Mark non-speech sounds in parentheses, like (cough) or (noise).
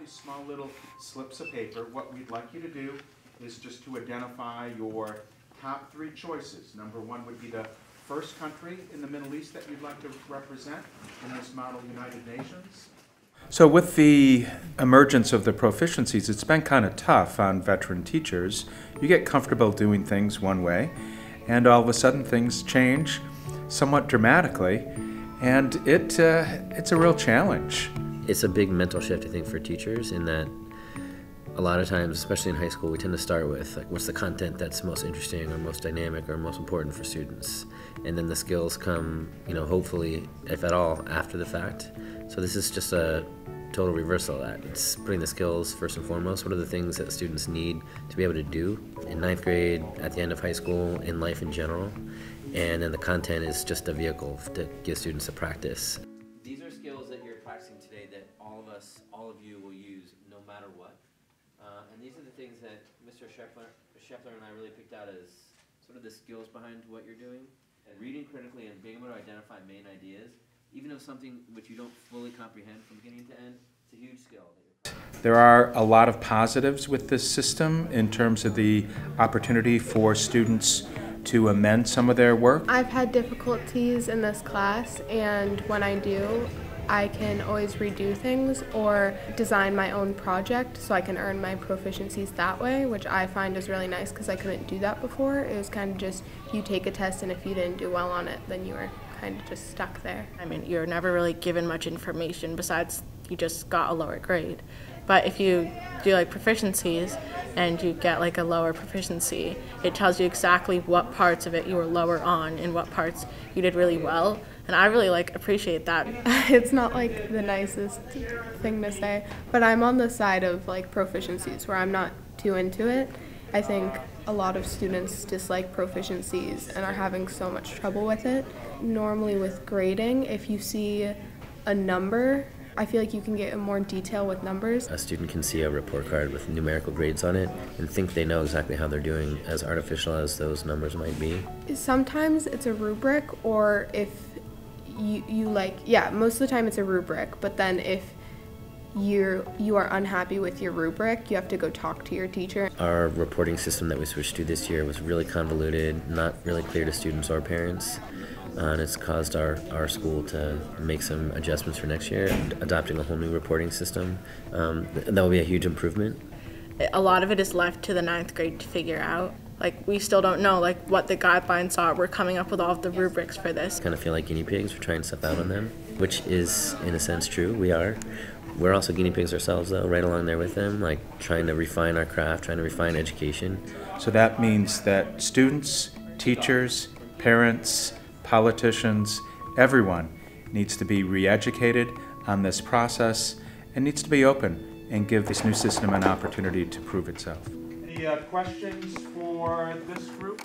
these small little slips of paper. What we'd like you to do is just to identify your top three choices. Number one would be the first country in the Middle East that you'd like to represent in this model United Nations. So with the emergence of the proficiencies, it's been kind of tough on veteran teachers. You get comfortable doing things one way, and all of a sudden things change somewhat dramatically, and it uh, it's a real challenge. It's a big mental shift, I think, for teachers in that a lot of times, especially in high school, we tend to start with like what's the content that's most interesting or most dynamic or most important for students, and then the skills come, you know, hopefully, if at all, after the fact. So this is just a total reversal of that. It's putting the skills first and foremost. What are the things that students need to be able to do in ninth grade, at the end of high school, in life in general, and then the content is just a vehicle to give students a practice. Will use no matter what. Uh, and these are the things that Mr. Scheffler, Scheffler and I really picked out as sort of the skills behind what you're doing. Reading critically and being able to identify main ideas, even if something which you don't fully comprehend from beginning to end, it's a huge skill. There are a lot of positives with this system in terms of the opportunity for students to amend some of their work. I've had difficulties in this class, and when I do, I can always redo things or design my own project so I can earn my proficiencies that way, which I find is really nice because I couldn't do that before. It was kind of just you take a test, and if you didn't do well on it, then you were kind of just stuck there. I mean, you're never really given much information besides you just got a lower grade. But if you do like proficiencies and you get like a lower proficiency, it tells you exactly what parts of it you were lower on and what parts you did really well and I really like appreciate that. (laughs) it's not like the nicest thing to say, but I'm on the side of like proficiencies where I'm not too into it. I think a lot of students dislike proficiencies and are having so much trouble with it. Normally with grading, if you see a number I feel like you can get in more detail with numbers. A student can see a report card with numerical grades on it and think they know exactly how they're doing, as artificial as those numbers might be. Sometimes it's a rubric, or if you you like yeah most of the time it's a rubric but then if you're you are unhappy with your rubric you have to go talk to your teacher. Our reporting system that we switched to this year was really convoluted not really clear to students or parents uh, and it's caused our, our school to make some adjustments for next year adopting a whole new reporting system. Um, that will be a huge improvement. A lot of it is left to the ninth grade to figure out like we still don't know like what the guidelines are. We're coming up with all of the rubrics for this. Kind of feel like guinea pigs. We're trying stuff out on them, which is in a sense true. We are. We're also guinea pigs ourselves, though, right along there with them, like trying to refine our craft, trying to refine education. So that means that students, teachers, parents, politicians, everyone needs to be re educated on this process and needs to be open and give this new system an opportunity to prove itself. Any uh, questions for this group?